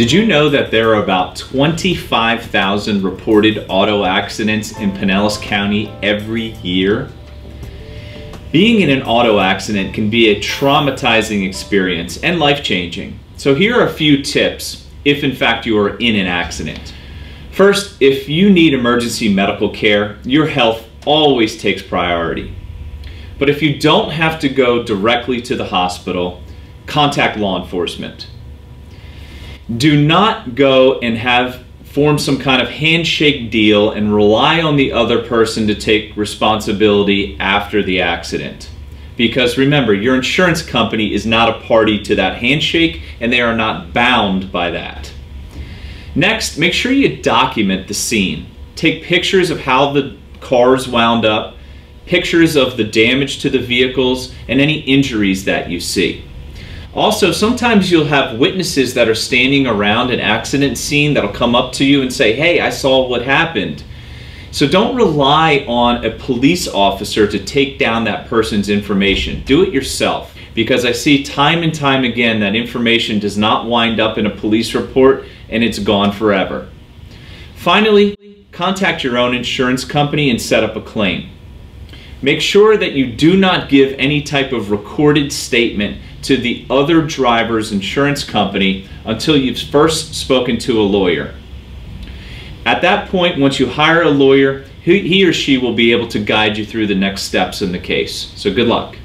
Did you know that there are about 25,000 reported auto accidents in Pinellas County every year? Being in an auto accident can be a traumatizing experience and life-changing. So here are a few tips if in fact you are in an accident. First, if you need emergency medical care, your health always takes priority. But if you don't have to go directly to the hospital, contact law enforcement. Do not go and have form some kind of handshake deal and rely on the other person to take responsibility after the accident. Because remember, your insurance company is not a party to that handshake and they are not bound by that. Next, make sure you document the scene. Take pictures of how the cars wound up, pictures of the damage to the vehicles, and any injuries that you see. Also, sometimes you'll have witnesses that are standing around an accident scene that'll come up to you and say, hey, I saw what happened. So don't rely on a police officer to take down that person's information. Do it yourself because I see time and time again that information does not wind up in a police report and it's gone forever. Finally, contact your own insurance company and set up a claim. Make sure that you do not give any type of recorded statement to the other driver's insurance company until you've first spoken to a lawyer. At that point, once you hire a lawyer, he or she will be able to guide you through the next steps in the case. So good luck.